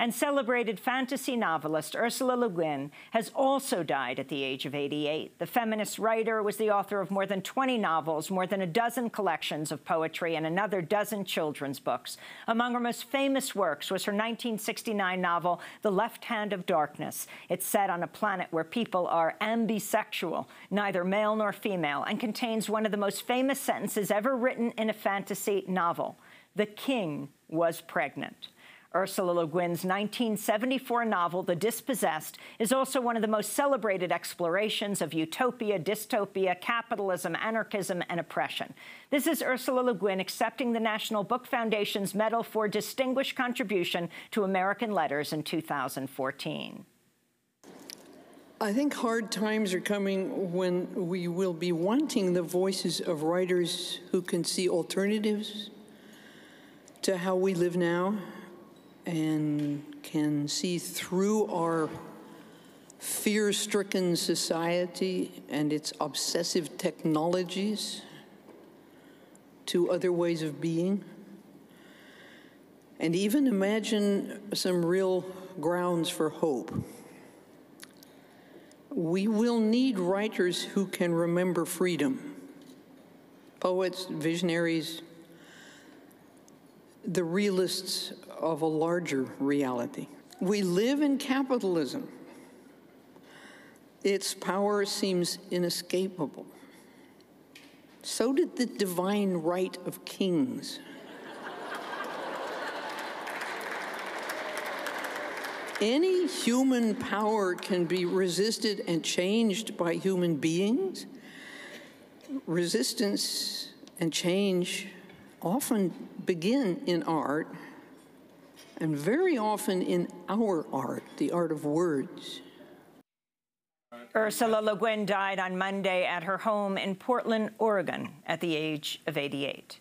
And celebrated fantasy novelist Ursula Le Guin has also died at the age of 88. The feminist writer was the author of more than 20 novels, more than a dozen collections of poetry, and another dozen children's books. Among her most famous works was her 1969 novel, The Left Hand of Darkness. It's set on a planet where people are ambisexual, neither male nor female, and contains one of the most famous sentences ever written in a fantasy novel. The king was pregnant. Ursula Le Guin's 1974 novel, The Dispossessed, is also one of the most celebrated explorations of utopia, dystopia, capitalism, anarchism, and oppression. This is Ursula Le Guin accepting the National Book Foundation's Medal for Distinguished Contribution to American Letters in 2014. I think hard times are coming when we will be wanting the voices of writers who can see alternatives to how we live now and can see through our fear stricken society and its obsessive technologies to other ways of being. And even imagine some real grounds for hope. We will need writers who can remember freedom, poets, visionaries, the realists of a larger reality. We live in capitalism. Its power seems inescapable. So did the divine right of kings. Any human power can be resisted and changed by human beings. Resistance and change often begin in art and very often in our art, the art of words. Ursula Le Guin died on Monday at her home in Portland, Oregon, at the age of 88.